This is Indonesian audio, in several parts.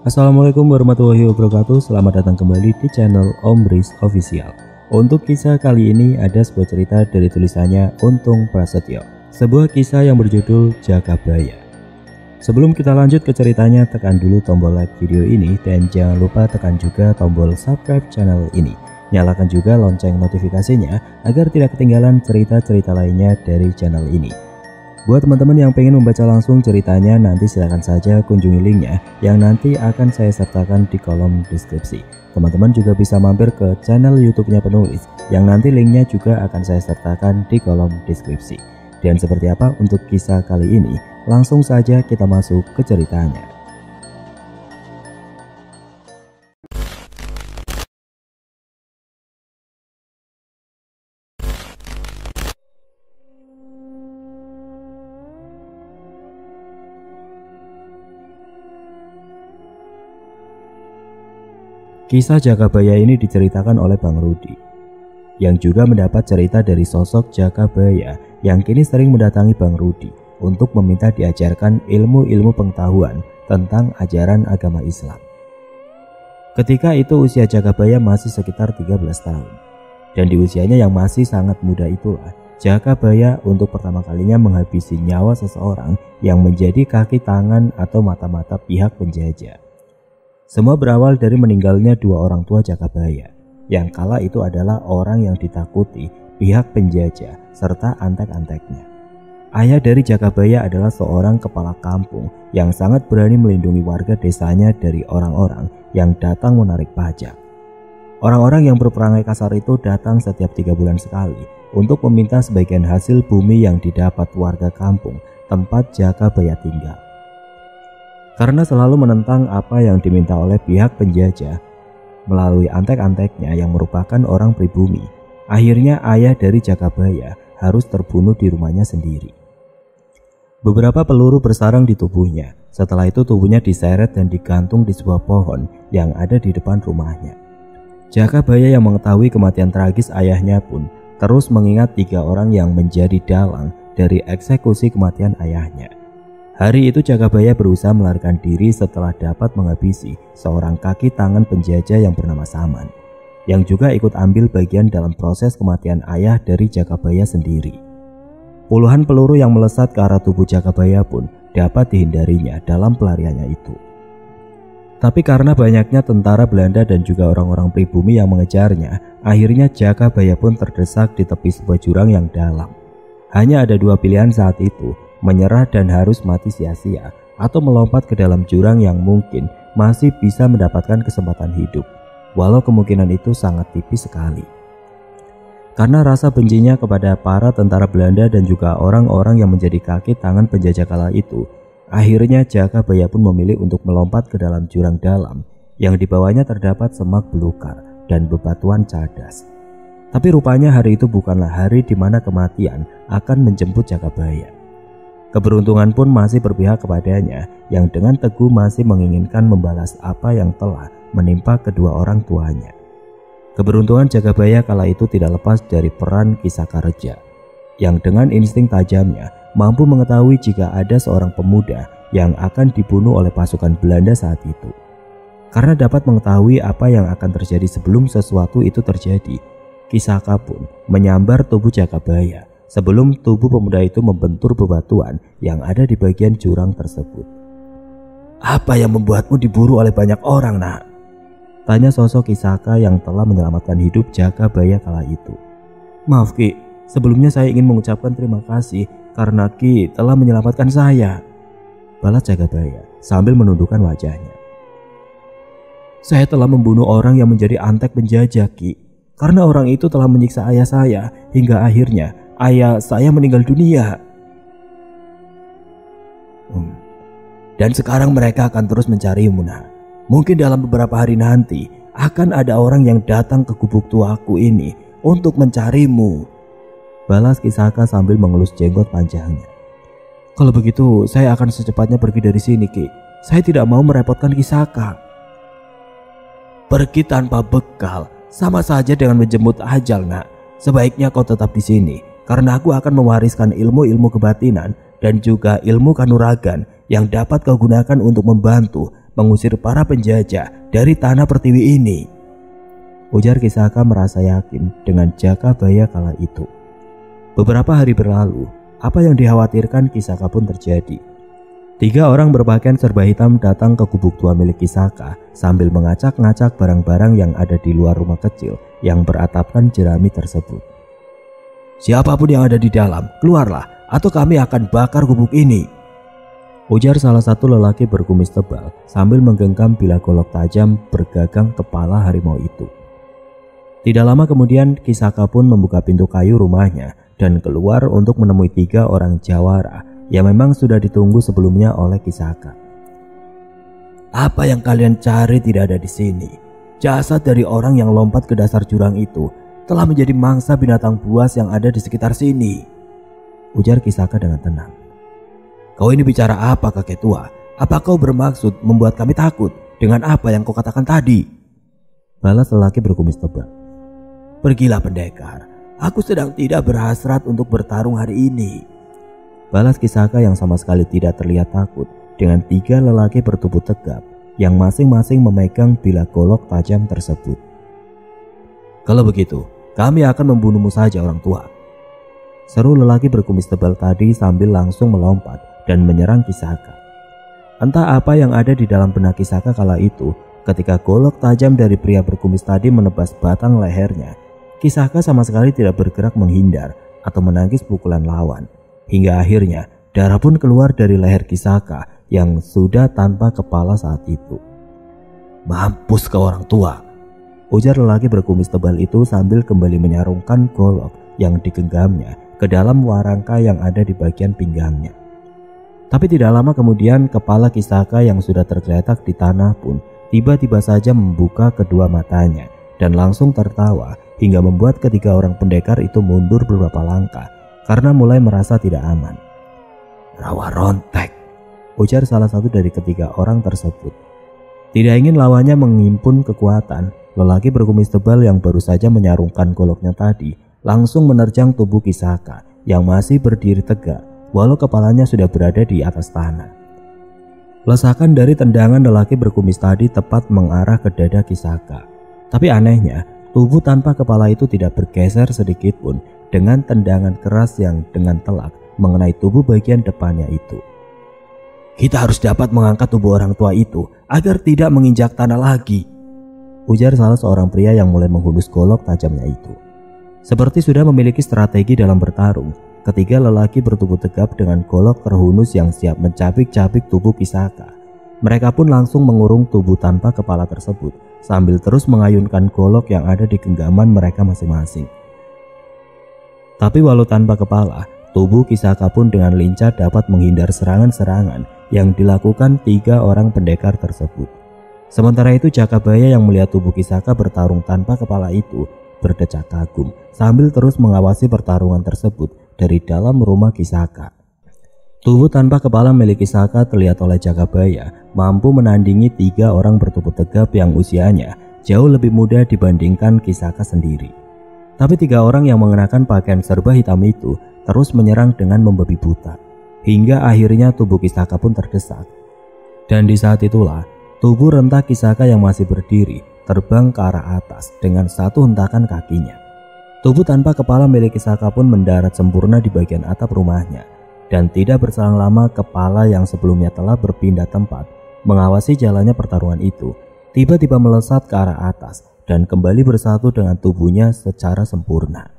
Assalamualaikum warahmatullahi wabarakatuh. Selamat datang kembali di channel Om Riz Official. Untuk kisah kali ini ada sebuah cerita dari tulisannya Untung Prasetyo. Sebuah kisah yang berjudul Jagabaya Sebelum kita lanjut ke ceritanya tekan dulu tombol like video ini Dan jangan lupa tekan juga tombol subscribe channel ini. Nyalakan juga lonceng notifikasinya agar tidak ketinggalan cerita-cerita lainnya dari channel ini Buat teman-teman yang pengen membaca langsung ceritanya nanti silahkan saja kunjungi linknya yang nanti akan saya sertakan di kolom deskripsi. Teman-teman juga bisa mampir ke channel YouTube-nya penulis yang nanti linknya juga akan saya sertakan di kolom deskripsi. Dan seperti apa untuk kisah kali ini? Langsung saja kita masuk ke ceritanya. Kisah Jagabaya ini diceritakan oleh Bang Rudi, yang juga mendapat cerita dari sosok Jagabaya yang kini sering mendatangi Bang Rudi untuk meminta diajarkan ilmu-ilmu pengetahuan tentang ajaran agama Islam. Ketika itu usia Jagabaya masih sekitar 13 tahun. Dan di usianya yang masih sangat muda itulah Jagabaya untuk pertama kalinya menghabisi nyawa seseorang yang menjadi kaki tangan atau mata-mata pihak penjajah. Semua berawal dari meninggalnya dua orang tua Jakabaya, yang kala itu adalah orang yang ditakuti pihak penjajah serta antek-anteknya. Ayah dari Jakabaya adalah seorang kepala kampung yang sangat berani melindungi warga desanya dari orang-orang yang datang menarik pajak. Orang-orang yang berperangai kasar itu datang setiap tiga bulan sekali untuk meminta sebagian hasil bumi yang didapat warga kampung tempat Jakabaya tinggal. Karena selalu menentang apa yang diminta oleh pihak penjajah melalui antek-anteknya yang merupakan orang pribumi, akhirnya ayah dari Jakabaya harus terbunuh di rumahnya sendiri. Beberapa peluru bersarang di tubuhnya. Setelah itu tubuhnya diseret dan digantung di sebuah pohon yang ada di depan rumahnya. Jakabaya yang mengetahui kematian tragis ayahnya pun terus mengingat tiga orang yang menjadi dalang dari eksekusi kematian ayahnya. Hari itu Jagabaya berusaha melarikan diri setelah dapat menghabisi seorang kaki tangan penjajah yang bernama Saman, yang juga ikut ambil bagian dalam proses kematian ayah dari Jagabaya sendiri. Puluhan peluru yang melesat ke arah tubuh Jagabaya pun dapat dihindarinya dalam pelariannya itu. Tapi karena banyaknya tentara Belanda dan juga orang-orang pribumi yang mengejarnya, akhirnya Jagabaya pun terdesak di tepi sebuah jurang yang dalam. Hanya ada dua pilihan saat itu, menyerah dan harus mati sia-sia, atau melompat ke dalam jurang yang mungkin masih bisa mendapatkan kesempatan hidup, walau kemungkinan itu sangat tipis sekali. Karena rasa bencinya kepada para tentara Belanda dan juga orang-orang yang menjadi kaki tangan penjajah kala itu, akhirnya Jakabaya pun memilih untuk melompat ke dalam jurang dalam yang di bawahnya terdapat semak belukar dan bebatuan cadas. Tapi rupanya hari itu bukanlah hari di mana kematian akan menjemput Jakabaya. Keberuntungan pun masih berpihak kepadanya yang dengan teguh masih menginginkan membalas apa yang telah menimpa kedua orang tuanya. Keberuntungan Jagabaya kala itu tidak lepas dari peran kisah Kareja yang dengan insting tajamnya mampu mengetahui jika ada seorang pemuda yang akan dibunuh oleh pasukan Belanda saat itu. Karena dapat mengetahui apa yang akan terjadi sebelum sesuatu itu terjadi, Kisaka pun menyambar tubuh Jagabaya sebelum tubuh pemuda itu membentur bebatuan yang ada di bagian jurang tersebut. Apa yang membuatmu diburu oleh banyak orang, nak? Tanya sosok Isaka yang telah menyelamatkan hidup Jaga Baya kala itu. Maaf Ki, sebelumnya saya ingin mengucapkan terima kasih karena Ki telah menyelamatkan saya. Balas Jaga Baya sambil menundukkan wajahnya. Saya telah membunuh orang yang menjadi antek penjajah Ki. Karena orang itu telah menyiksa ayah saya hingga akhirnya ayah saya meninggal dunia. Hmm. Dan sekarang mereka akan terus mencarimu, Nah. Mungkin dalam beberapa hari nanti akan ada orang yang datang ke gubuk tuaku ini untuk mencarimu. Balas Kisaka sambil mengelus jenggot panjangnya. Kalau begitu, saya akan secepatnya pergi dari sini, Ki. Saya tidak mau merepotkan Kisaka. Pergi tanpa bekal, sama saja dengan menjemput ajal, nak. Sebaiknya kau tetap di sini karena aku akan mewariskan ilmu-ilmu kebatinan dan juga ilmu kanuragan yang dapat kau gunakan untuk membantu mengusir para penjajah dari tanah pertiwi ini. Ujar Kisaka merasa yakin dengan Jaka Baya kala itu. Beberapa hari berlalu, apa yang dikhawatirkan Kisaka pun terjadi. Tiga orang berpakaian serba hitam datang ke gubuk tua milik Kisaka sambil mengacak-ngacak barang-barang yang ada di luar rumah kecil yang beratapkan jerami tersebut. Siapa pun yang ada di dalam, keluarlah atau kami akan bakar gubuk ini. Ujar salah satu lelaki berkumis tebal sambil menggenggam bila golok tajam bergagang kepala harimau itu. Tidak lama kemudian Kisaka pun membuka pintu kayu rumahnya dan keluar untuk menemui tiga orang jawara yang memang sudah ditunggu sebelumnya oleh Kisaka. Apa yang kalian cari tidak ada di sini. Jasad dari orang yang lompat ke dasar jurang itu telah menjadi mangsa binatang buas yang ada di sekitar sini. Ujar Kisaka dengan tenang. Kau ini bicara apa kakek tua? Apa kau bermaksud membuat kami takut dengan apa yang kau katakan tadi? Balas lelaki berkumis tebal. Pergilah pendekar, aku sedang tidak berhasrat untuk bertarung hari ini. Balas Kisaka yang sama sekali tidak terlihat takut dengan tiga lelaki bertubuh tegap yang masing-masing memegang bila golok tajam tersebut. Kalau begitu, kami akan membunuhmu saja orang tua. Seru lelaki berkumis tebal tadi sambil langsung melompat dan menyerang Kisaka. Entah apa yang ada di dalam benak Kisaka kala itu ketika golok tajam dari pria berkumis tadi menebas batang lehernya Kisaka sama sekali tidak bergerak menghindar atau menangkis pukulan lawan. Hingga akhirnya darah pun keluar dari leher Kisaka yang sudah tanpa kepala saat itu. Mampus ke orang tua. Ujar lelaki berkumis tebal itu sambil kembali menyarungkan golok yang digenggamnya ke dalam warangka yang ada di bagian pinggangnya. Tapi tidak lama kemudian kepala Kisaka yang sudah tergeletak di tanah pun tiba-tiba saja membuka kedua matanya dan langsung tertawa hingga membuat ketiga orang pendekar itu mundur beberapa langkah karena mulai merasa tidak aman. Rawa rontek, ujar salah satu dari ketiga orang tersebut. Tidak ingin lawannya mengimpun kekuatan, lelaki berkumis tebal yang baru saja menyarungkan goloknya tadi langsung menerjang tubuh Kisaka yang masih berdiri tegak walau kepalanya sudah berada di atas tanah. Lesakan dari tendangan lelaki berkumis tadi tepat mengarah ke dada Kisaka. Tapi anehnya, Tubuh tanpa kepala itu tidak bergeser sedikit pun dengan tendangan keras yang dengan telak mengenai tubuh bagian depannya itu. Kita harus dapat mengangkat tubuh orang tua itu agar tidak menginjak tanah lagi. Ujar salah seorang pria yang mulai menghunus golok tajamnya itu. Seperti sudah memiliki strategi dalam bertarung, ketiga lelaki bertubuh tegap dengan golok terhunus yang siap mencabik-cabik tubuh Kisaka. Mereka pun langsung mengurung tubuh tanpa kepala tersebut sambil terus mengayunkan golok yang ada di genggaman mereka masing-masing. Tapi walau tanpa kepala, tubuh Kisaka pun dengan lincah dapat menghindar serangan-serangan yang dilakukan tiga orang pendekar tersebut. Sementara itu Jakabaya yang melihat tubuh Kisaka bertarung tanpa kepala itu berdecak kagum sambil terus mengawasi pertarungan tersebut dari dalam rumah Kisaka. Tubuh tanpa kepala milik Kisaka terlihat oleh Jakabaya mampu menandingi tiga orang bertubuh tegap yang usianya jauh lebih muda dibandingkan Kisaka sendiri. Tapi tiga orang yang mengenakan pakaian serba hitam itu terus menyerang dengan membabi buta. Hingga akhirnya tubuh Kisaka pun terdesak. Dan di saat itulah, tubuh rentah Kisaka yang masih berdiri terbang ke arah atas dengan satu hentakan kakinya. Tubuh tanpa kepala milik Kisaka pun mendarat sempurna di bagian atap rumahnya dan tidak berselang lama kepala yang sebelumnya telah berpindah tempat mengawasi jalannya pertarungan itu tiba-tiba melesat ke arah atas dan kembali bersatu dengan tubuhnya secara sempurna.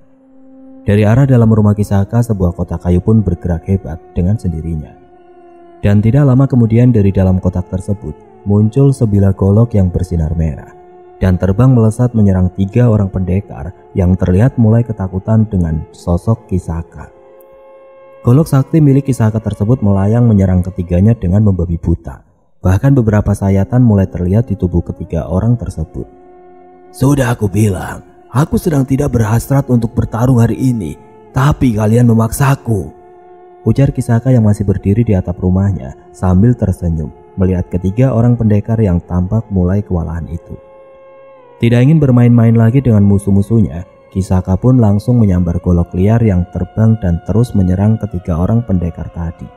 Dari arah dalam rumah Kisaka sebuah kotak kayu pun bergerak hebat dengan sendirinya. Dan tidak lama kemudian dari dalam kotak tersebut muncul sebilah golok yang bersinar merah dan terbang melesat menyerang tiga orang pendekar yang terlihat mulai ketakutan dengan sosok Kisaka. Golok sakti milik Kisaka tersebut melayang menyerang ketiganya dengan membabi buta. Bahkan beberapa sayatan mulai terlihat di tubuh ketiga orang tersebut. Sudah aku bilang, aku sedang tidak berhasrat untuk bertarung hari ini, tapi kalian memaksaku. Ujar Kisaka yang masih berdiri di atap rumahnya sambil tersenyum melihat ketiga orang pendekar yang tampak mulai kewalahan itu. Tidak ingin bermain-main lagi dengan musuh-musuhnya, Kisaka pun langsung menyambar golok liar yang terbang dan terus menyerang ketiga orang pendekar tadi.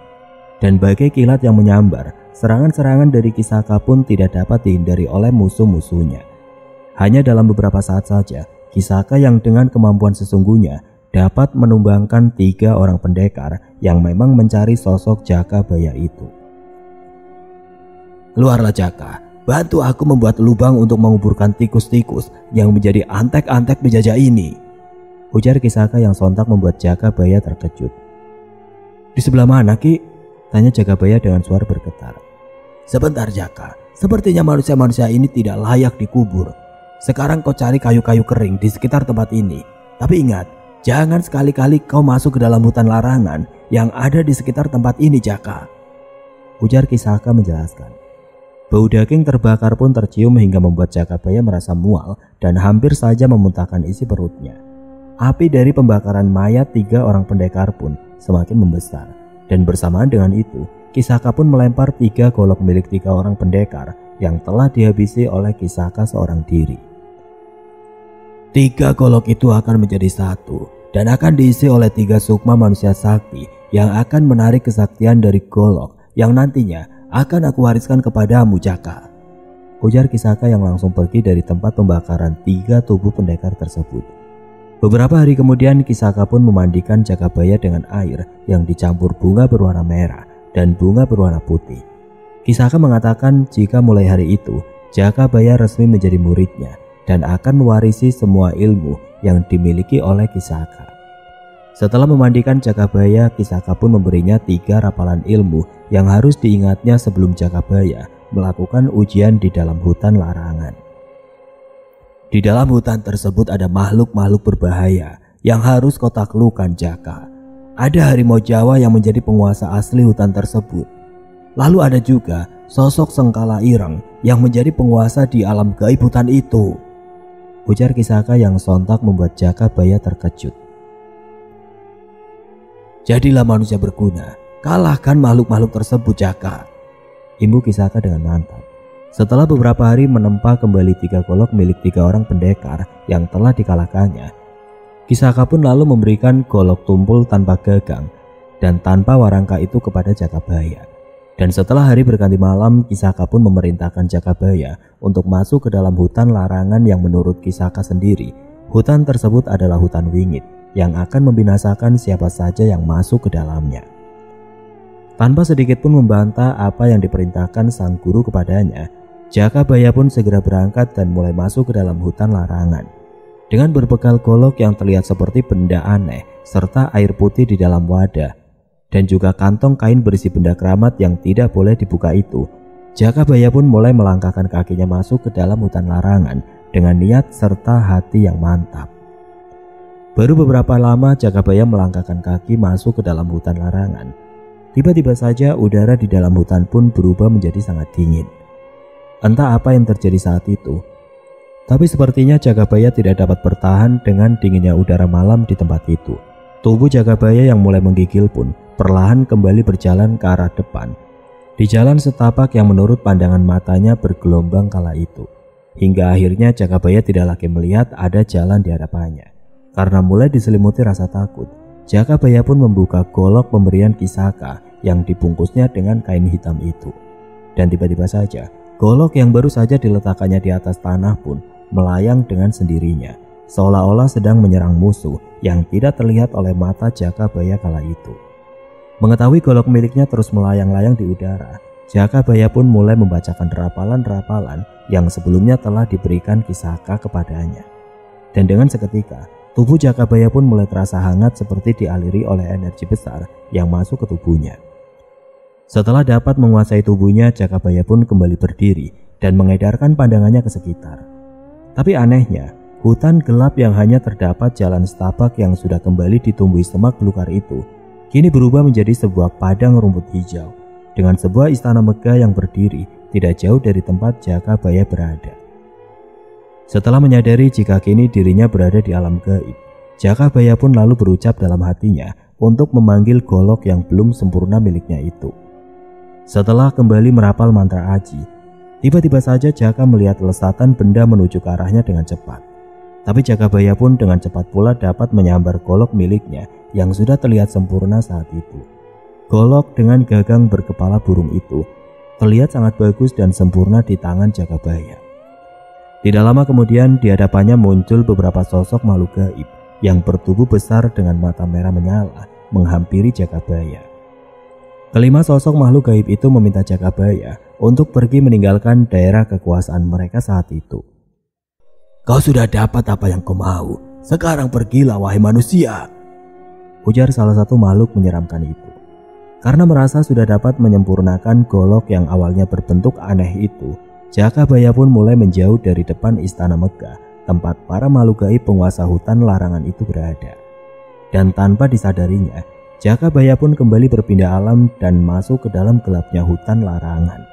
dan bagai kilat yang menyambar, serangan-serangan dari Kisaka pun tidak dapat dihindari oleh musuh-musuhnya. Hanya dalam beberapa saat saja, Kisaka yang dengan kemampuan sesungguhnya dapat menumbangkan tiga orang pendekar yang memang mencari sosok Jaka Baya itu. Keluarlah Jaka, bantu aku membuat lubang untuk menguburkan tikus-tikus yang menjadi antek-antek penjajah ini. Ujar Kisaka yang sontak membuat Jaka Baya terkejut. Di sebelah mana Ki? Tanya Jagabaya dengan suara bergetar. Sebentar Jaka, sepertinya manusia-manusia ini tidak layak dikubur. Sekarang kau cari kayu-kayu kering di sekitar tempat ini. Tapi ingat, jangan sekali-kali kau masuk ke dalam hutan larangan yang ada di sekitar tempat ini Jaka. Ujar Kisaka menjelaskan. Bau daging terbakar pun tercium hingga membuat Jakabaya merasa mual dan hampir saja memuntahkan isi perutnya. Api dari pembakaran mayat tiga orang pendekar pun semakin membesar dan bersamaan dengan itu, Kisaka pun melempar tiga golok milik tiga orang pendekar yang telah dihabisi oleh Kisaka seorang diri. Tiga golok itu akan menjadi satu dan akan diisi oleh tiga sukma manusia sakti yang akan menarik kesaktian dari golok yang nantinya akan aku wariskan kepadamu Jaka. Ujar Kisaka yang langsung pergi dari tempat pembakaran tiga tubuh pendekar tersebut. Beberapa hari kemudian Kisaka pun memandikan Jakabaya dengan air yang dicampur bunga berwarna merah dan bunga berwarna putih. Kisaka mengatakan jika mulai hari itu Jakabaya resmi menjadi muridnya dan akan mewarisi semua ilmu yang dimiliki oleh Kisaka. Setelah memandikan Jakabaya, Kisaka pun memberinya tiga rapalan ilmu yang harus diingatnya sebelum Jakabaya melakukan ujian di dalam hutan larangan. Di dalam hutan tersebut ada makhluk-makhluk berbahaya yang harus kau taklukkan Jaka. Ada harimau Jawa yang menjadi penguasa asli hutan tersebut. Lalu ada juga sosok Sengkala Ireng yang menjadi penguasa di alam gaib hutan itu. Ujar Kisaka yang sontak membuat Jaka Baya terkejut. Jadilah manusia berguna, kalahkan makhluk-makhluk tersebut Jaka. Imbu Kisaka dengan mantap. Setelah beberapa hari menempa kembali tiga golok milik tiga orang pendekar yang telah dikalahkannya, Kisaka pun lalu memberikan golok tumpul tanpa gagang dan tanpa warangka itu kepada Jakabaya. Dan setelah hari berganti malam, Kisaka pun memerintahkan Jakabaya untuk masuk ke dalam hutan larangan yang menurut Kisaka sendiri, hutan tersebut adalah hutan wingit yang akan membinasakan siapa saja yang masuk ke dalamnya. Tanpa sedikit pun membantah apa yang diperintahkan sang guru kepadanya, Jakabaya pun segera berangkat dan mulai masuk ke dalam hutan larangan. Dengan berbekal golok yang terlihat seperti benda aneh serta air putih di dalam wadah dan juga kantong kain berisi benda keramat yang tidak boleh dibuka itu, Jakabaya pun mulai melangkahkan kakinya masuk ke dalam hutan larangan dengan niat serta hati yang mantap. Baru beberapa lama Jakabaya melangkahkan kaki masuk ke dalam hutan larangan. Tiba-tiba saja udara di dalam hutan pun berubah menjadi sangat dingin. Entah apa yang terjadi saat itu. Tapi sepertinya Jagabaya tidak dapat bertahan dengan dinginnya udara malam di tempat itu. Tubuh Jagabaya yang mulai menggigil pun perlahan kembali berjalan ke arah depan. Di jalan setapak yang menurut pandangan matanya bergelombang kala itu. Hingga akhirnya Jagabaya tidak lagi melihat ada jalan di hadapannya. Karena mulai diselimuti rasa takut, Jagabaya pun membuka golok pemberian Kisaka yang dibungkusnya dengan kain hitam itu. Dan tiba-tiba saja Golok yang baru saja diletakkannya di atas tanah pun melayang dengan sendirinya, seolah-olah sedang menyerang musuh yang tidak terlihat oleh mata Jaka Baya kala itu. Mengetahui golok miliknya terus melayang-layang di udara, Jaka Baya pun mulai membacakan rapalan-rapalan yang sebelumnya telah diberikan Kisaka kepadanya. Dan dengan seketika, tubuh Jaka Baya pun mulai terasa hangat seperti dialiri oleh energi besar yang masuk ke tubuhnya. Setelah dapat menguasai tubuhnya, Jakabaya pun kembali berdiri dan mengedarkan pandangannya ke sekitar. Tapi anehnya, hutan gelap yang hanya terdapat jalan setapak yang sudah kembali ditumbuhi semak belukar itu, kini berubah menjadi sebuah padang rumput hijau dengan sebuah istana megah yang berdiri tidak jauh dari tempat Jakabaya berada. Setelah menyadari jika kini dirinya berada di alam gaib, Jakabaya pun lalu berucap dalam hatinya untuk memanggil golok yang belum sempurna miliknya itu. Setelah kembali merapal mantra aji, tiba-tiba saja Jaka melihat lesatan benda menuju ke arahnya dengan cepat. Tapi Jakabaya pun dengan cepat pula dapat menyambar golok miliknya yang sudah terlihat sempurna saat itu. golok dengan gagang berkepala burung itu terlihat sangat bagus dan sempurna di tangan Jagabaya. Tidak lama kemudian di hadapannya muncul beberapa sosok makhluk gaib yang bertubuh besar dengan mata merah menyala menghampiri Jagabaya. Kelima sosok makhluk gaib itu meminta Jagabaya untuk pergi meninggalkan daerah kekuasaan mereka saat itu. Kau sudah dapat apa yang kau mau, sekarang pergilah wahai manusia. Ujar salah satu makhluk menyeramkan itu. Karena merasa sudah dapat menyempurnakan golok yang awalnya berbentuk aneh itu, Jakabaya pun mulai menjauh dari depan istana Megah, tempat para makhluk gaib penguasa hutan larangan itu berada. Dan tanpa disadarinya, Jakabaya pun kembali berpindah alam dan masuk ke dalam gelapnya hutan larangan.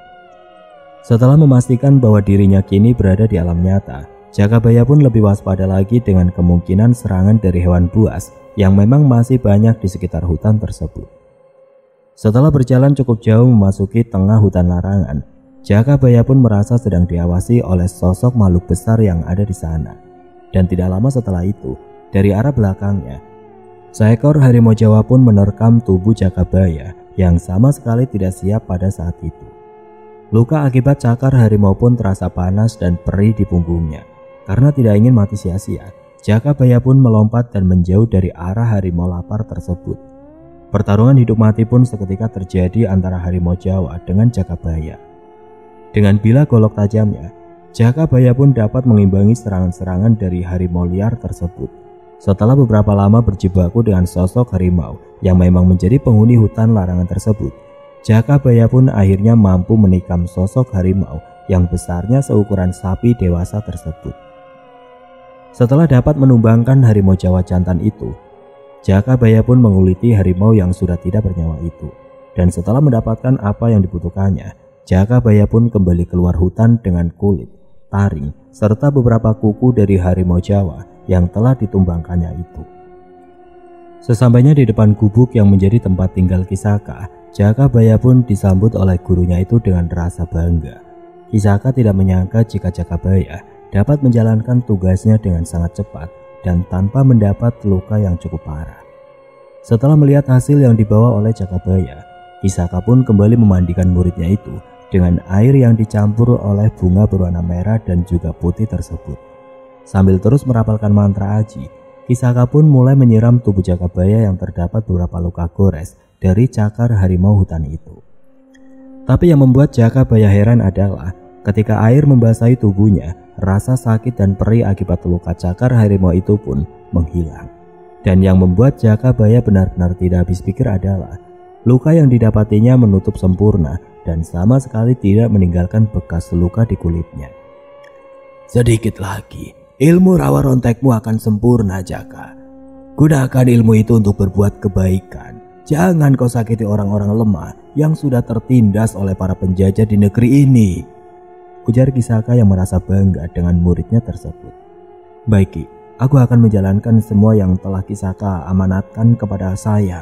Setelah memastikan bahwa dirinya kini berada di alam nyata, Jakabaya pun lebih waspada lagi dengan kemungkinan serangan dari hewan buas yang memang masih banyak di sekitar hutan tersebut. Setelah berjalan cukup jauh memasuki tengah hutan larangan, Jakabaya pun merasa sedang diawasi oleh sosok makhluk besar yang ada di sana. Dan tidak lama setelah itu, dari arah belakangnya, seekor harimau Jawa pun menerkam tubuh Jakabaya yang sama sekali tidak siap pada saat itu. Luka akibat cakar harimau pun terasa panas dan perih di punggungnya. Karena tidak ingin mati sia-sia, Jakabaya pun melompat dan menjauh dari arah harimau lapar tersebut. Pertarungan hidup mati pun seketika terjadi antara harimau Jawa dengan Jakabaya. Dengan bila golok tajamnya, Jakabaya pun dapat mengimbangi serangan-serangan dari harimau liar tersebut. Setelah beberapa lama berjibaku dengan sosok harimau yang memang menjadi penghuni hutan larangan tersebut, Jakabaya pun akhirnya mampu menikam sosok harimau yang besarnya seukuran sapi dewasa tersebut. Setelah dapat menumbangkan harimau Jawa jantan itu, Jakabaya pun menguliti harimau yang sudah tidak bernyawa itu. Dan setelah mendapatkan apa yang dibutuhkannya, Jakabaya pun kembali keluar hutan dengan kulit, taring, serta beberapa kuku dari harimau Jawa yang telah ditumbangkannya itu. Sesampainya di depan gubuk yang menjadi tempat tinggal Kisaka, Jakabaya pun disambut oleh gurunya itu dengan rasa bangga. Kisaka tidak menyangka jika Jakabaya dapat menjalankan tugasnya dengan sangat cepat dan tanpa mendapat luka yang cukup parah. Setelah melihat hasil yang dibawa oleh Jakabaya, Isaka pun kembali memandikan muridnya itu dengan air yang dicampur oleh bunga berwarna merah dan juga putih tersebut. Sambil terus merapalkan mantra aji, Kisaka pun mulai menyiram tubuh Jakabaya yang terdapat beberapa luka gores dari cakar harimau hutan itu. Tapi yang membuat Jakabaya heran adalah ketika air membasahi tubuhnya, rasa sakit dan perih akibat luka cakar harimau itu pun menghilang. Dan yang membuat Jakabaya benar-benar tidak habis pikir adalah luka yang didapatinya menutup sempurna dan sama sekali tidak meninggalkan bekas luka di kulitnya. Sedikit lagi, ilmu rawa rontekmu akan sempurna, Jaka. Gunakan ilmu itu untuk berbuat kebaikan. Jangan kau sakiti orang-orang lemah yang sudah tertindas oleh para penjajah di negeri ini. Ujar Kisaka yang merasa bangga dengan muridnya tersebut. Baik aku akan menjalankan semua yang telah Kisaka amanatkan kepada saya.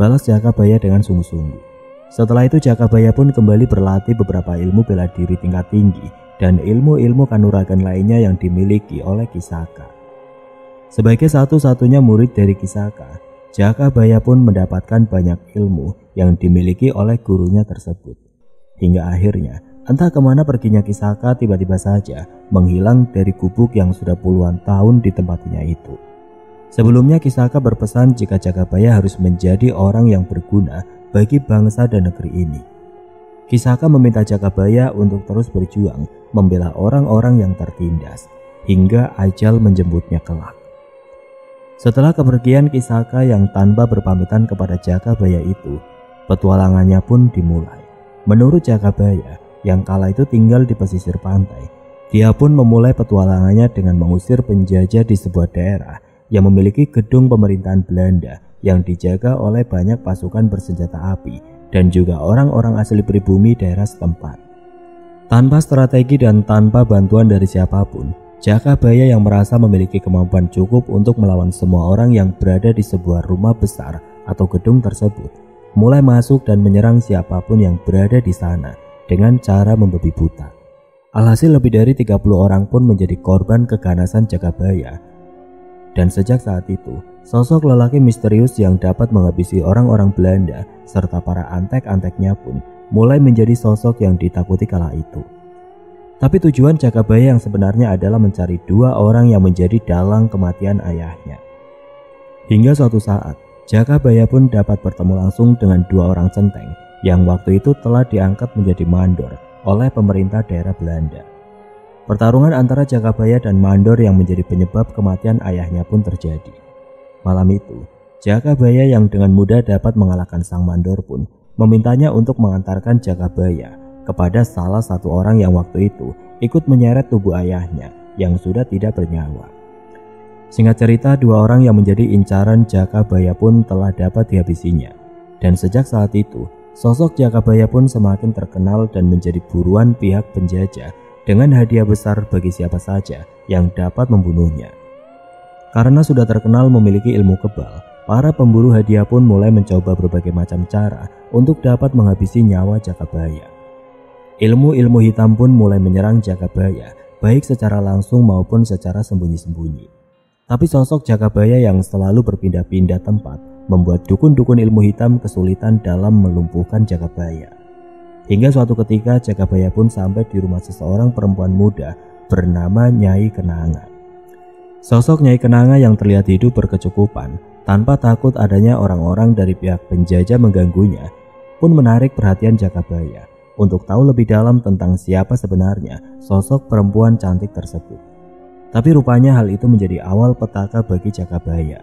Balas Jakabaya dengan sungguh-sungguh. Setelah itu Jakabaya pun kembali berlatih beberapa ilmu bela diri tingkat tinggi dan ilmu-ilmu kanuragan lainnya yang dimiliki oleh Kisaka. Sebagai satu-satunya murid dari Kisaka, Jakabaya pun mendapatkan banyak ilmu yang dimiliki oleh gurunya tersebut. Hingga akhirnya, entah ke mana perginya Kisaka tiba-tiba saja menghilang dari gubuk yang sudah puluhan tahun ditempatinya itu. Sebelumnya Kisaka berpesan jika Jagabaya harus menjadi orang yang berguna bagi bangsa dan negeri ini. Kisaka meminta Jagabaya untuk terus berjuang membela orang-orang yang tertindas hingga ajal menjemputnya kelak. Setelah kepergian Kisaka yang tanpa berpamitan kepada Jagabaya itu, petualangannya pun dimulai. Menurut Jakabaya, yang kala itu tinggal di pesisir pantai, dia pun memulai petualangannya dengan mengusir penjajah di sebuah daerah yang memiliki gedung pemerintahan Belanda yang dijaga oleh banyak pasukan bersenjata api dan juga orang-orang asli pribumi daerah setempat. Tanpa strategi dan tanpa bantuan dari siapa pun, Jakabaya yang merasa memiliki kemampuan cukup untuk melawan semua orang yang berada di sebuah rumah besar atau gedung tersebut mulai masuk dan menyerang siapa pun yang berada di sana dengan cara membabi buta. Alhasil lebih dari 30 orang pun menjadi korban keganasan Jagabaya. Dan sejak saat itu, sosok lelaki misterius yang dapat menghabisi orang-orang Belanda serta para antek-anteknya pun mulai menjadi sosok yang ditakuti kala itu. Tapi tujuan Jakabaya yang sebenarnya adalah mencari dua orang yang menjadi dalang kematian ayahnya. Hingga suatu saat, Jakabaya pun dapat bertemu langsung dengan dua orang centeng yang waktu itu telah diangkat menjadi mandor oleh pemerintah daerah Belanda. Pertarungan antara Jakabaya dan mandor yang menjadi penyebab kematian ayahnya pun terjadi. Malam itu, Jakabaya yang dengan mudah dapat mengalahkan sang mandor pun memintanya untuk mengantarkan Jakabaya kepada salah satu orang yang waktu itu ikut menyeret tubuh ayahnya yang sudah tidak bernyawa. Singkat cerita, dua orang yang menjadi incaran Jakabaya pun telah dapat dihabisinya. Dan sejak saat itu, sosok Jakabaya pun semakin terkenal dan menjadi buruan pihak penjajah dengan hadiah besar bagi siapa saja yang dapat membunuhnya. Karena sudah terkenal memiliki ilmu kebal, para pemburu hadiah pun mulai mencoba berbagai macam cara untuk dapat menghabisi nyawa Jakabaya. Ilmu-ilmu hitam pun mulai menyerang Jakabaya, baik secara langsung maupun secara sembunyi-sembunyi. Tapi sosok Jakabaya yang selalu berpindah-pindah tempat membuat dukun-dukun ilmu hitam kesulitan dalam melumpuhkan Jakabaya. Hingga suatu ketika Jakabaya pun sampai di rumah seseorang perempuan muda bernama Nyai Kenanga. Sosok Nyai Kenanga yang terlihat hidup berkecukupan tanpa takut adanya orang-orang dari pihak penjajah mengganggunya pun menarik perhatian Jakabaya untuk tahu lebih dalam tentang siapa sebenarnya sosok perempuan cantik tersebut. Tapi rupanya hal itu menjadi awal petaka bagi Jakabaya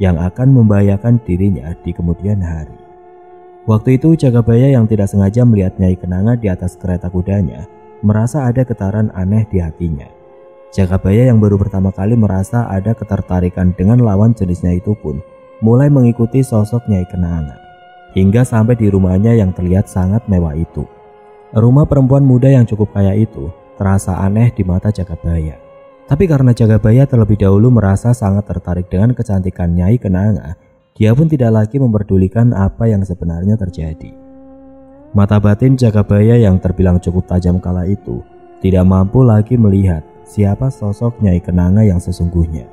yang akan membahayakan dirinya di kemudian hari. Waktu itu Jakabaya yang tidak sengaja melihat Nyai Kenanga di atas kereta kudanya merasa ada getaran aneh di hatinya. Jakabaya yang baru pertama kali merasa ada ketertarikan dengan lawan jenisnya itu pun mulai mengikuti sosok Nyai Kenanga hingga sampai di rumahnya yang terlihat sangat mewah itu. Rumah perempuan muda yang cukup kaya itu terasa aneh di mata Jagabaya. Tapi karena Jagabaya terlebih dahulu merasa sangat tertarik dengan kecantikan Nyai Kenanga, dia pun tidak lagi memperdulikan apa yang sebenarnya terjadi. Mata batin Jagabaya yang terbilang cukup tajam kala itu tidak mampu lagi melihat siapa sosok Nyai Kenanga yang sesungguhnya.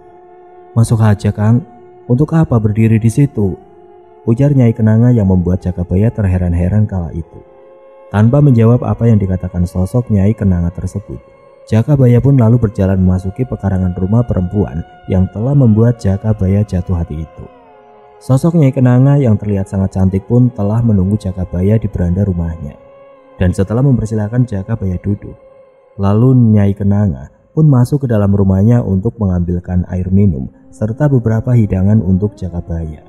Masuk aja Kang, untuk apa berdiri di situ? Ujar Nyai Kenanga yang membuat Jagabaya terheran-heran kala itu. Tanpa menjawab apa yang dikatakan sosok Nyai Kenanga tersebut, Jakabaya pun lalu berjalan memasuki pekarangan rumah perempuan yang telah membuat Jakabaya jatuh hati itu. Sosok Nyai Kenanga yang terlihat sangat cantik pun telah menunggu Jakabaya di beranda rumahnya. Dan setelah mempersilahkan Jakabaya duduk, lalu Nyai Kenanga pun masuk ke dalam rumahnya untuk mengambilkan air minum serta beberapa hidangan untuk Jakabaya.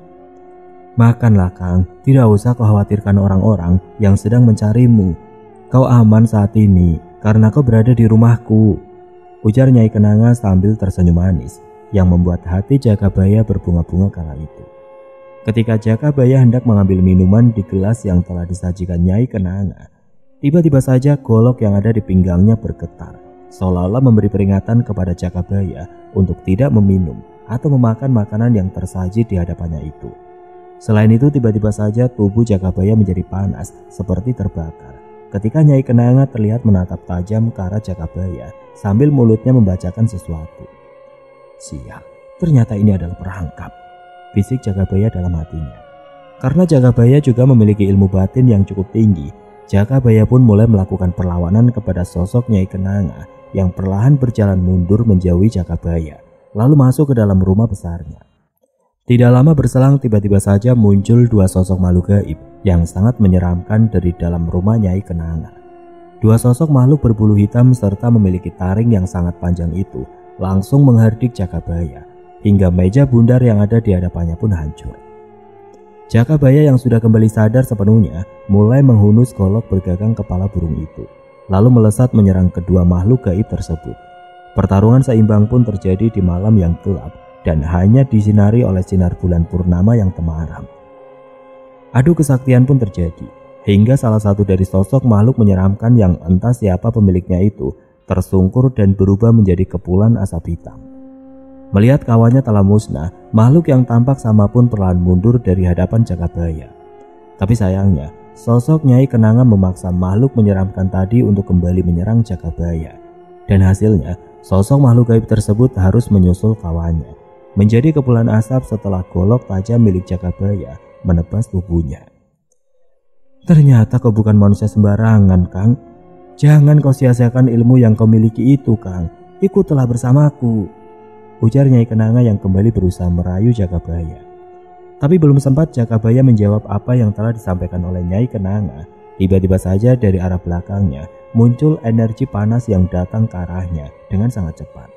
Makanlah Kang, tidak usah khawatirkan orang-orang yang sedang mencarimu. Kau aman saat ini karena kau berada di rumahku. Ujar Nyai Kenanga sambil tersenyum manis yang membuat hati Jakabaya berbunga-bunga kala itu. Ketika Jakabaya hendak mengambil minuman di gelas yang telah disajikan Nyai Kenanga, tiba-tiba saja golok yang ada di pinggangnya bergetar, seolah-olah memberi peringatan kepada Jakabaya untuk tidak meminum atau memakan makanan yang tersaji di hadapannya itu. Selain itu tiba-tiba saja tubuh Jakabaya menjadi panas seperti terbakar. Ketika Nyai Kenanga terlihat menatap tajam ke arah Jakabaya sambil mulutnya membacakan sesuatu. Siap, ternyata ini adalah perangkap. Fisik Jakabaya dalam hatinya. Karena Jakabaya juga memiliki ilmu batin yang cukup tinggi, Jakabaya pun mulai melakukan perlawanan kepada sosok Nyai Kenanga yang perlahan berjalan mundur menjauhi Jakabaya, lalu masuk ke dalam rumah besarnya. Tidak lama berselang tiba-tiba saja muncul dua sosok makhluk gaib yang sangat menyeramkan dari dalam rumah Nyai Kenanga. Dua sosok makhluk berbulu hitam serta memiliki taring yang sangat panjang itu langsung menghardik Jakabaya hingga meja bundar yang ada di hadapannya pun hancur. Jakabaya yang sudah kembali sadar sepenuhnya mulai menghunus golok bergagang kepala burung itu lalu melesat menyerang kedua makhluk gaib tersebut. Pertarungan seimbang pun terjadi di malam yang gelap dan hanya disinari oleh sinar bulan purnama yang temaram. Adu kesaktian pun terjadi, hingga salah satu dari sosok makhluk menyeramkan yang entah siapa pemiliknya itu tersungkur dan berubah menjadi kepulan asap hitam. Melihat kawannya telah musnah, makhluk yang tampak sama pun perlahan mundur dari hadapan Jakabaya. Tapi sayangnya, sosok Nyai Kenangan memaksa makhluk menyeramkan tadi untuk kembali menyerang Jakabaya. Dan hasilnya, sosok makhluk gaib tersebut harus menyusul kawannya menjadi kepulan asap setelah golok tajam milik Jakabaya menebas tubuhnya. Ternyata kau bukan manusia sembarangan, Kang. Jangan kau sia-siakan ilmu yang kau miliki itu, Kang. Ikutlah bersamaku. Ujar Nyai Kenanga yang kembali berusaha merayu Jakabaya. Tapi belum sempat Jakabaya menjawab apa yang telah disampaikan oleh Nyai Kenanga. Tiba-tiba saja dari arah belakangnya muncul energi panas yang datang ke arahnya dengan sangat cepat.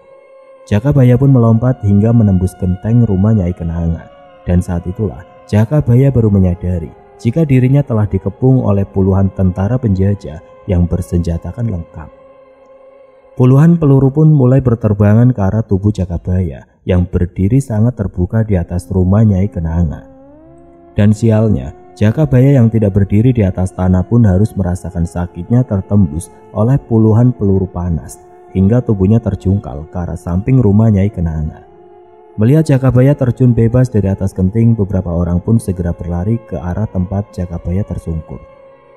Jakabaya pun melompat hingga menembus genteng rumah Nyai Kenanga. Dan saat itulah Jakabaya baru menyadari jika dirinya telah dikepung oleh puluhan tentara penjajah yang bersenjatakan lengkap. Puluhan peluru pun mulai berterbangan ke arah tubuh Jakabaya yang berdiri sangat terbuka di atas rumah Nyai Kenanga. Dan sialnya, Jakabaya yang tidak berdiri di atas tanah pun harus merasakan sakitnya tertembus oleh puluhan peluru panas hingga tubuhnya terjungkal ke arah samping rumah Nyai Kenanga. Melihat Jakabaya terjun bebas dari atas genting, beberapa orang pun segera berlari ke arah tempat Jakabaya tersungkur.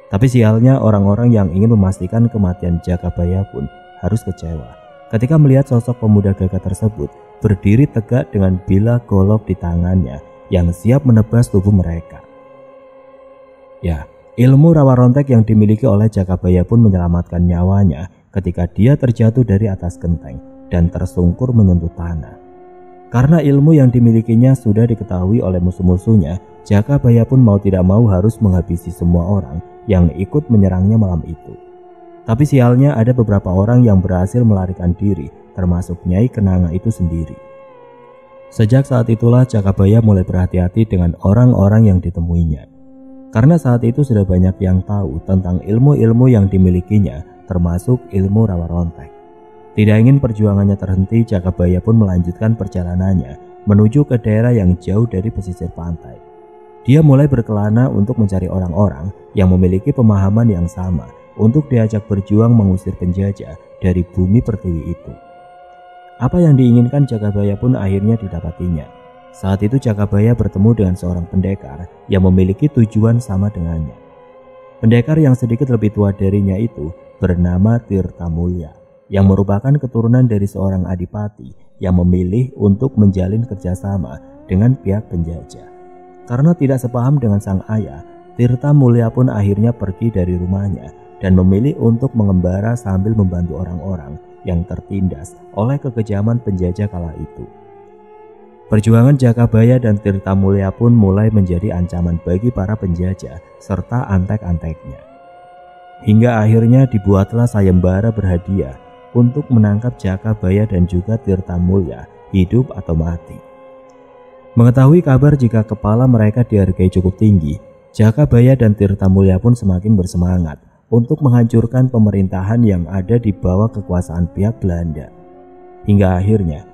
Tapi sialnya orang-orang yang ingin memastikan kematian Jakabaya pun harus kecewa ketika melihat sosok pemuda gagah tersebut berdiri tegak dengan bila golok di tangannya yang siap menebas tubuh mereka. Ya, ilmu rawa rontek yang dimiliki oleh Jakabaya pun menyelamatkan nyawanya ketika dia terjatuh dari atas genteng dan tersungkur menyentuh tanah. Karena ilmu yang dimilikinya sudah diketahui oleh musuh-musuhnya, Jakabaya pun mau tidak mau harus menghabisi semua orang yang ikut menyerangnya malam itu. Tapi sialnya ada beberapa orang yang berhasil melarikan diri, termasuk Nyai Kenanga itu sendiri. Sejak saat itulah Jakabaya mulai berhati-hati dengan orang-orang yang ditemuinya. Karena saat itu sudah banyak yang tahu tentang ilmu-ilmu yang dimilikinya termasuk ilmu rawa rontek. Tidak ingin perjuangannya terhenti, Jakabaya pun melanjutkan perjalanannya menuju ke daerah yang jauh dari pesisir pantai. Dia mulai berkelana untuk mencari orang-orang yang memiliki pemahaman yang sama untuk diajak berjuang mengusir penjajah dari bumi pertiwi itu. Apa yang diinginkan Jakabaya pun akhirnya didapatinya. Saat itu Jakabaya bertemu dengan seorang pendekar yang memiliki tujuan sama dengannya. Pendekar yang sedikit lebih tua darinya itu bernama Tirta Mulya yang merupakan keturunan dari seorang adipati yang memilih untuk menjalin kerjasama dengan pihak penjajah. Karena tidak sepaham dengan sang ayah, Tirta Mulya pun akhirnya pergi dari rumahnya dan memilih untuk mengembara sambil membantu orang-orang yang tertindas oleh kekejaman penjajah kala itu. Perjuangan Jakabaya dan Tirta Mulya pun mulai menjadi ancaman bagi para penjajah serta antek-anteknya. Hingga akhirnya dibuatlah sayembara berhadiah untuk menangkap Jakabaya dan juga Tirta Mulya hidup atau mati. Mengetahui kabar jika kepala mereka dihargai cukup tinggi, Jakabaya dan Tirta Mulya pun semakin bersemangat untuk menghancurkan pemerintahan yang ada di bawah kekuasaan pihak Belanda. Hingga akhirnya,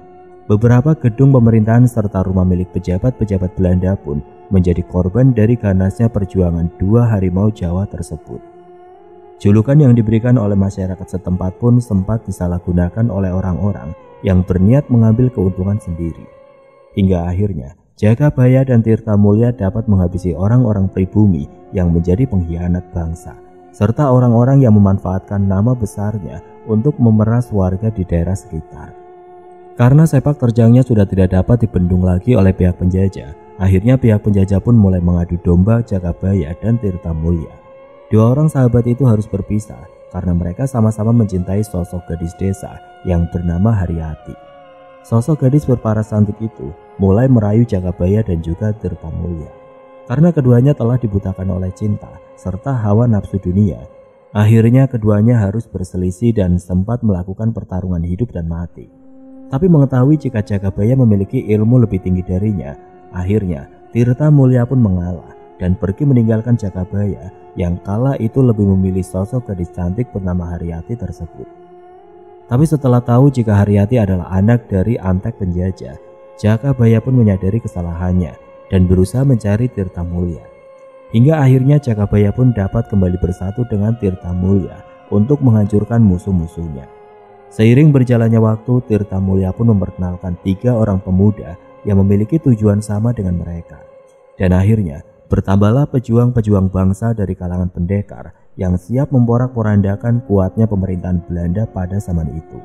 beberapa gedung pemerintahan serta rumah milik pejabat-pejabat Belanda pun menjadi korban dari ganasnya perjuangan dua harimau Jawa tersebut. Julukan yang diberikan oleh masyarakat setempat pun sempat disalahgunakan oleh orang-orang yang berniat mengambil keuntungan sendiri. Hingga akhirnya, Jagabaya dan Tirta Mulya dapat menghabisi orang-orang pribumi yang menjadi pengkhianat bangsa, serta orang-orang yang memanfaatkan nama besarnya untuk memeras warga di daerah sekitar. Karena sepak terjangnya sudah tidak dapat dibendung lagi oleh pihak penjajah, akhirnya pihak penjajah pun mulai mengadu domba Jagabaya dan Tirta Mulya. Dua orang sahabat itu harus berpisah karena mereka sama-sama mencintai sosok gadis desa yang bernama Haryati. Sosok gadis berparas cantik itu mulai merayu Jagabaya dan juga Tirta Mulya. Karena keduanya telah dibutakan oleh cinta serta hawa nafsu dunia, akhirnya keduanya harus berselisih dan sempat melakukan pertarungan hidup dan mati. Tapi mengetahui jika Jagabaya memiliki ilmu lebih tinggi darinya, akhirnya Tirta Mulya pun mengalah dan pergi meninggalkan Jagabaya yang kala itu lebih memilih sosok gadis cantik bernama Haryati tersebut. Tapi setelah tahu jika Haryati adalah anak dari antek penjajah, Jakabaya pun menyadari kesalahannya dan berusaha mencari Tirta Mulia. Hingga akhirnya Jakabaya pun dapat kembali bersatu dengan Tirta Mulia untuk menghancurkan musuh-musuhnya. Seiring berjalannya waktu, Tirta Mulia pun memperkenalkan tiga orang pemuda yang memiliki tujuan sama dengan mereka. Dan akhirnya, Bertambahlah pejuang-pejuang bangsa dari kalangan pendekar yang siap memporak-porandakan kuatnya pemerintahan Belanda pada zaman itu.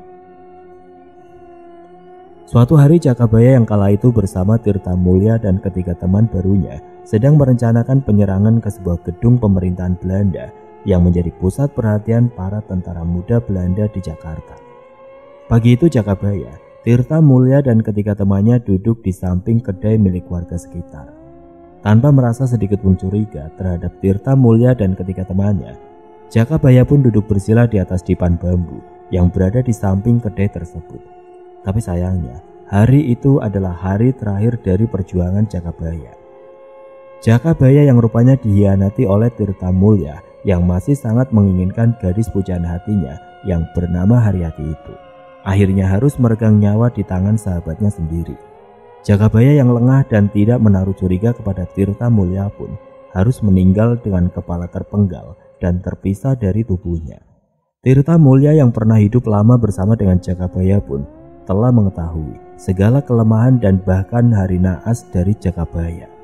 Suatu hari Jakabaya yang kala itu bersama Tirta Mulia dan ketiga teman barunya sedang merencanakan penyerangan ke sebuah gedung pemerintahan Belanda yang menjadi pusat perhatian para tentara muda Belanda di Jakarta. Pagi itu Jakabaya, Tirta Mulia dan ketiga temannya duduk di samping kedai milik warga sekitar. Tanpa merasa sedikit pun curiga terhadap Tirta Mulia dan ketiga temannya, Jakabaya pun duduk bersila di atas dipan bambu yang berada di samping kedai tersebut. Tapi sayangnya, hari itu adalah hari terakhir dari perjuangan Jakabaya. Jakabaya yang rupanya dihianati oleh Tirta Mulya yang masih sangat menginginkan gadis pujaan hatinya yang bernama Haryati itu. Akhirnya harus meregang nyawa di tangan sahabatnya sendiri. Jakabaya yang lengah dan tidak menaruh curiga kepada Tirta Mulya pun harus meninggal dengan kepala terpenggal dan terpisah dari tubuhnya. Tirta Mulya yang pernah hidup lama bersama dengan Jakabaya pun telah mengetahui segala kelemahan dan bahkan hari naas dari Jakabaya.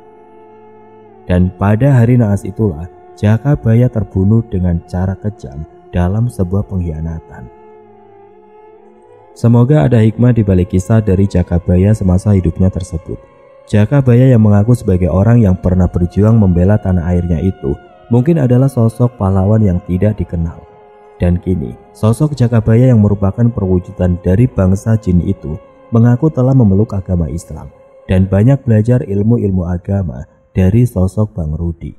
Dan pada hari naas itulah Jakabaya terbunuh dengan cara kejam dalam sebuah pengkhianatan. Semoga ada hikmah di balik kisah dari Jakabaya semasa hidupnya tersebut. Jakabaya yang mengaku sebagai orang yang pernah berjuang membela tanah airnya itu mungkin adalah sosok pahlawan yang tidak dikenal dan kini, sosok Jakabaya yang merupakan perwujudan dari bangsa jin itu mengaku telah memeluk agama Islam dan banyak belajar ilmu-ilmu agama dari sosok Bang Rudi.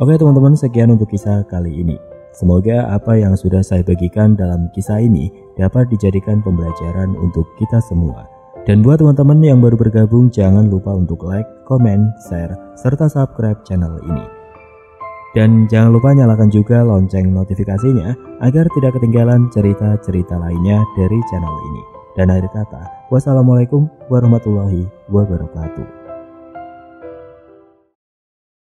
Oke teman-teman, sekian untuk kisah kali ini. Semoga apa yang sudah saya bagikan dalam kisah ini dapat dijadikan pembelajaran untuk kita semua. Dan buat teman-teman yang baru bergabung, jangan lupa untuk like, comment, share, serta subscribe channel ini. Dan jangan lupa nyalakan juga lonceng notifikasinya agar tidak ketinggalan cerita-cerita lainnya dari channel ini. Dan akhir kata, wassalamualaikum warahmatullahi wabarakatuh.